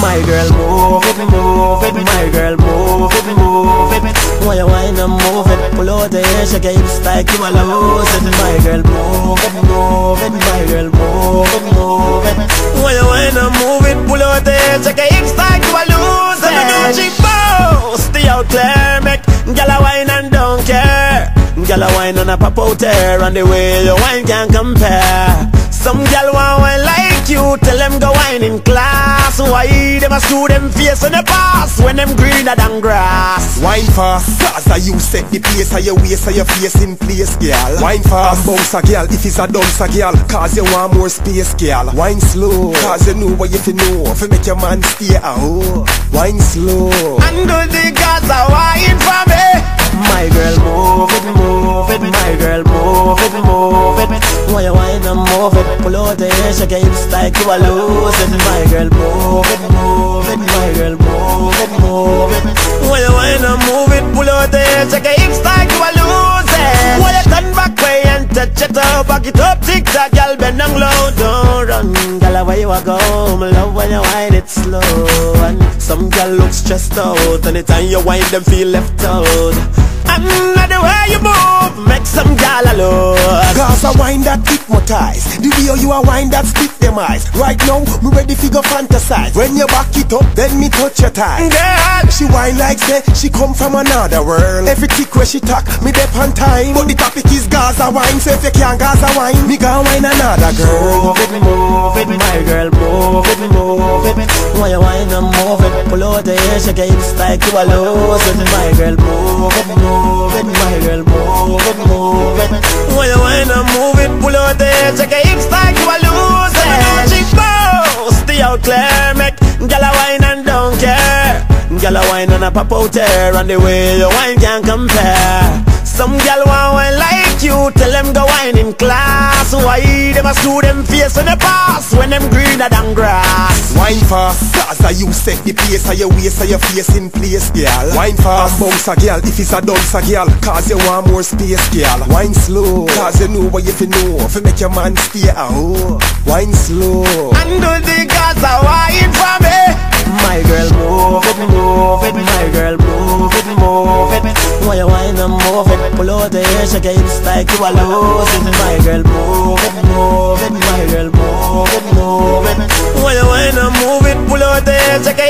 My girl, move it, move it. My girl, move it, move it. Why you whine and move it? Pull out the hair, shake your hips like you a lose it. My girl, move it, move it. My girl, move it, move it. Why you whine and move it? Pull out the hair, shake your hips like you a lose it. No cheap boss, stay out clear, make gyal a whine and don't care. Gyal a whine and a pop out there, and the way you whine can't compare. Some gyal want you, tell them go wine in class. Why them a screw them face in the past when them greener than grass? Wine fast, cause I you set the pace of your waist and your face in place, girl. Wine fast, bounce a girl if it's a dance a girl, cause you want more space, girl. Wine slow, cause you know what you fi know, fi make your man stay a hoe. Wine slow. And do the move it. Why you whine and move it? Pull out the hair, shake your hips like you a lose it. My girl, move it, move it. My girl, move it, move it. Why you whine and move it? Pull out the hair, shake your hips like you a lose it. Why you turn back way and touch it up, back it up, tick tock, girl, bend down low, don't run, girl, where you a go? Me love when you whine it slow, and some girl look stressed out, anytime you whine them feel left out. And the way you move, look. Cause I wine that hypnotize The way you a wine that split them eyes Right now, me ready fi go fantasize When you back it up, then me touch your thighs Girl, mm, She wine like say she come from another world Every tick where she talk, me dep on time But the topic is Gaza wine So if you can't Gaza wine, me gon' wine another girl move it, move it, my girl, move it, move it. Why you whine and move it? Pull out the hair, shake your hips like you a lose it. My girl, move it, move it, my girl, move it, move it. Why you and move it? Pull out the hair, shake your hips like you a lose it. Chick bow, stay out clear, make gyal a whine and don't care. Gyal a whine and a pop out there, and the way you whine can't compare. Some gyal want wine like you, tell them go wine in class. Why them a screw them face in the past when them greener than grass? Wine fast, cause I you set the pace of your waist and your face in place, girl. Wine fast, bounce a girl if it's a dance a girl, cause you want more space, girl. Wine slow, cause you know what you fi know, fi make your man stay a hoe. Wine slow. And do the Gaza wine for me. My girl, move it, move it. My girl, move it, move it. Why you whine and move it? Pull out the hair, shake your hips like you a lose it. My girl, move move it.